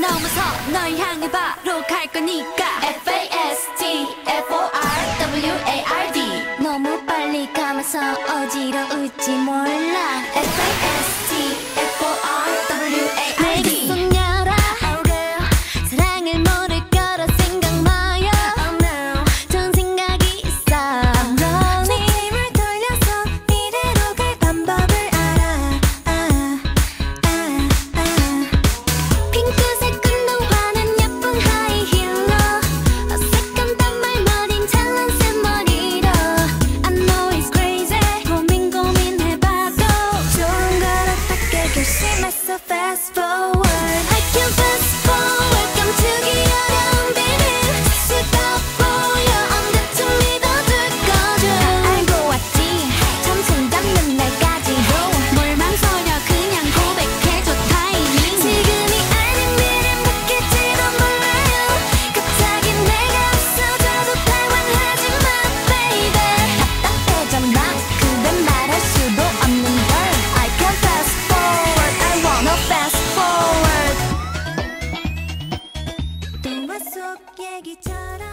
넘어서 널 향해 바로 갈 거니까. F-A-S-T F-O-R-W-A-R-D 너무 빨리 가면서 어지러울지 몰라. 속 얘기처럼